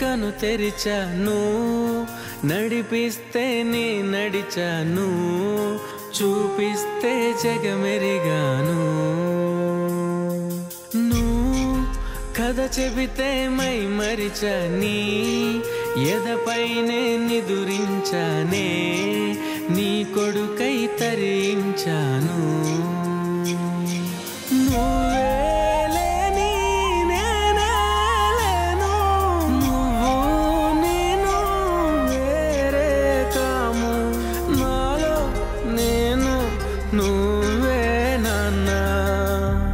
కను తెరిచాను నడిపిస్తే నీ నడిచాను చూపిస్తే జగమెరిగాను. నువ్వు కథ చెబితే మై మరిచని ఎదపైనే నిదురించానే నీ కొడుకై తరించాను na na